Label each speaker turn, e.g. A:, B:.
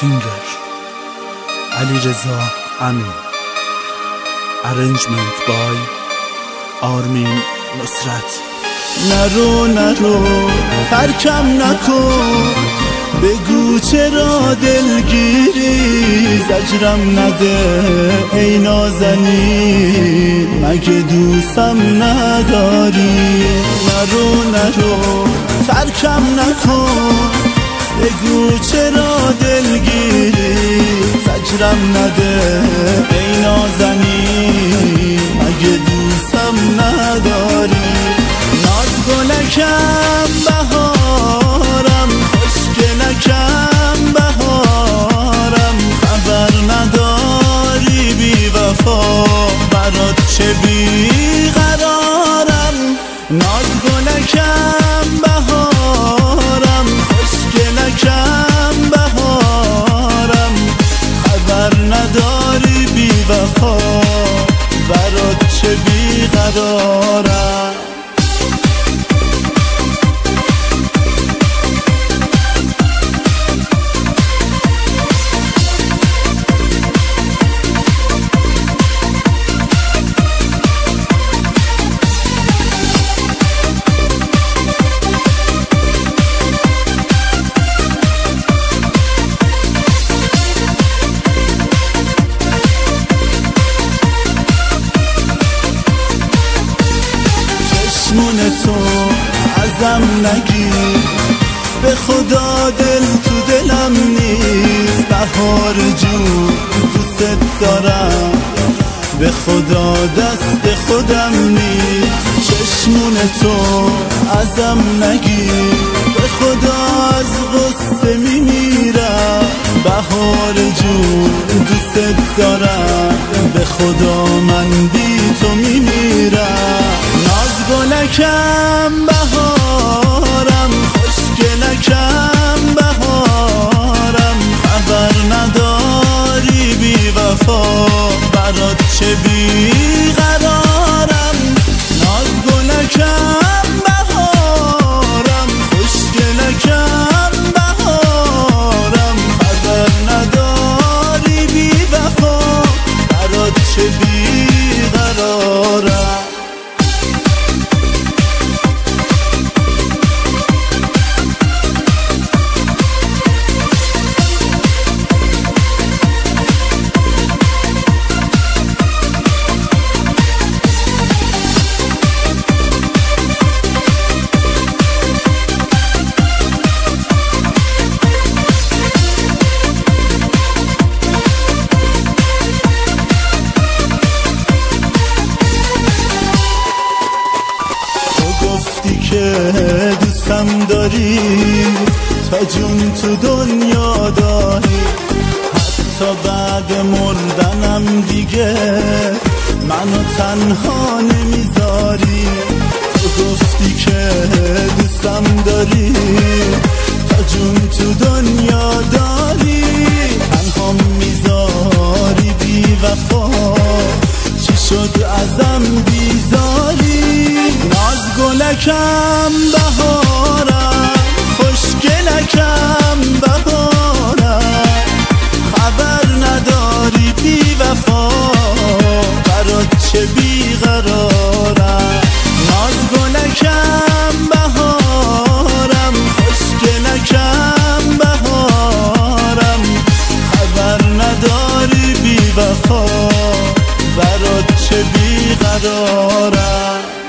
A: سینگر. علی رضا امین. ارنجمنت بای آرمین نصرت نرو نرو ترکم نکن. بگو چرا دلگیری؟ زجرم نده ای نازنی. مگه دوستم نداری؟ نرو نرو ترکم نکن. زجرم نده. ای نازنی مگه دوستم نداری؟ ناز گلکم بهارم خوشگلکم بهارم. خبر نداری بی وفا برات چه بی قرارم ناز گلکم llorar. به خدا دست خودم نیست. چشمون تو ازم نگیر. به خدا از غصه میمیرم بهار جون دوست دارم. به خدا برات که دوستم داری؟ تا جون تو دنیا داری. حتی بعد مردنم دیگه منو تنها نمی‌ذاری. تو گفتی که دوستم داری. تا جون تو دنیا داری. تنها می‌ذاری بی وفا. چی شد ازم بیزاری؟ ناز گلکم. بهارم خوشگلکم بهارم. خبر نداری بی وفا برات چه بی قرارم. ناز گلکم بهارم خوشگلکم بهارم. خبر نداری بی وفا برات چه بی قرارم.